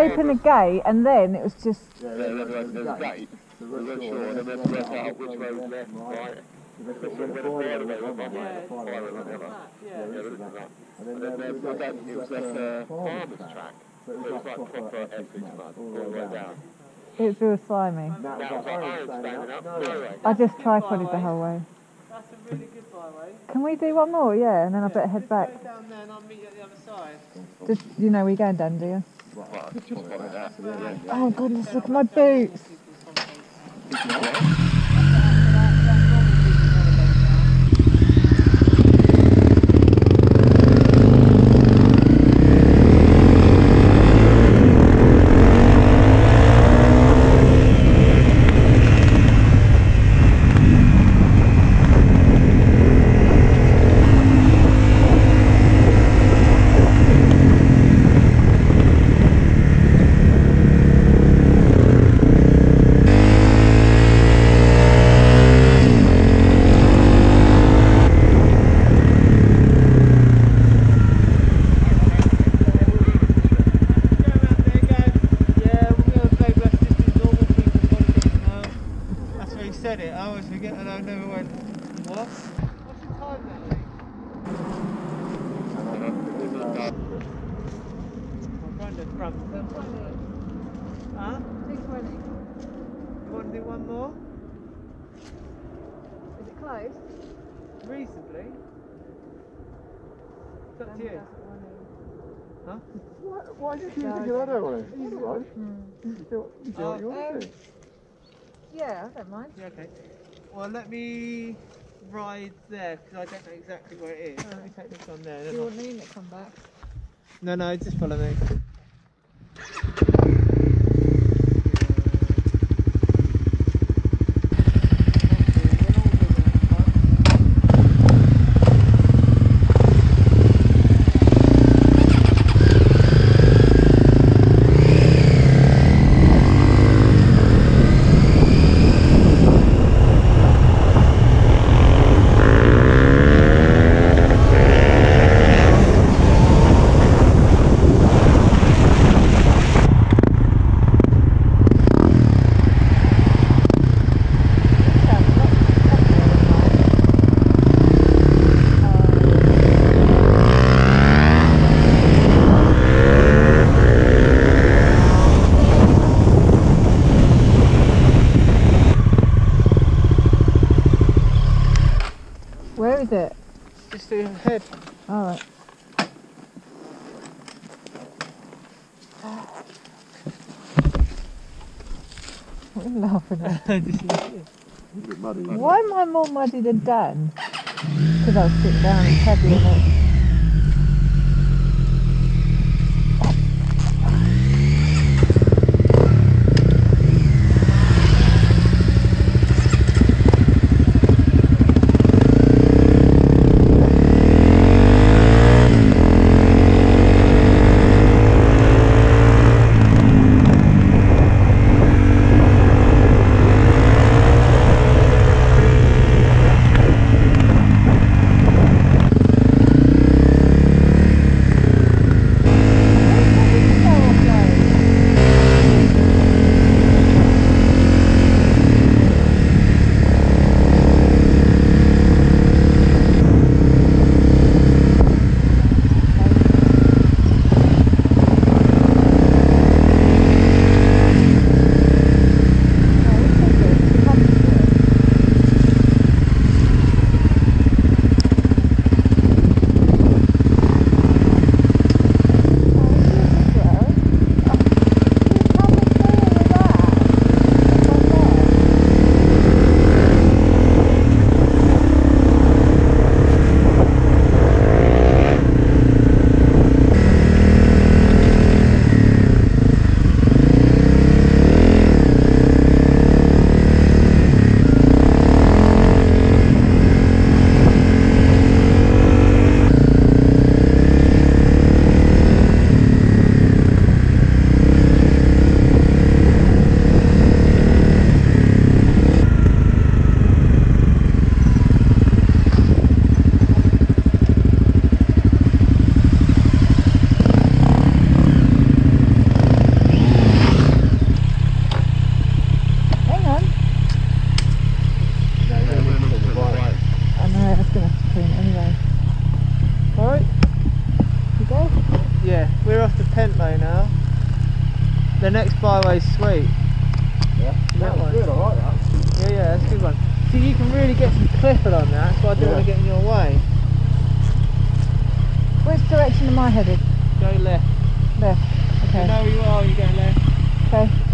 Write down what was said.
open a gate and then it was just. Yeah, there was a gate. We weren't sure, and then we out which way was left, right. They So put when the the fire fire went went one up, way, yeah, the the. And then there was that, it was like a farmer's track. So it was like proper ethics mud, all the way down. It was real slimy. That Now was it's like like iron iron standing standing up, up. no. I just tripoded the whole way. That's a really good byway. Can we do one more? Yeah, and then I better head back. Go down there and I'll meet you at the other side. Just, you know, we going down, do you? Well, I just followed that. Yeah. Oh, goodness, look at my boots. Go around there, go. Yeah, we're going to play West just as normal people politics now. That's where he said it. I always forget and I never went, what? What's the time now, My granddad's brother. Huh? You want to do one more? Is it close? Reasonably. It's up to you. Huh? Why, why did you think of that, Owen? It's all right. You do you do what you want to do. Yeah, I don't mind. Yeah, okay. Well, let me ride there because I don't know exactly where it is. Oh, let me take this on there. Do you I'll- want me to come back? No, no, just follow me. Where is it? Just ahead. All right. Laughing at? Why am I more muddy than Dan? Because I was sitting down and pedaling it. You can get some clipper on that, so I don't Yeah. want to get in your way. Which direction am I headed? Go left. Left. You Okay. know where you are, you go left.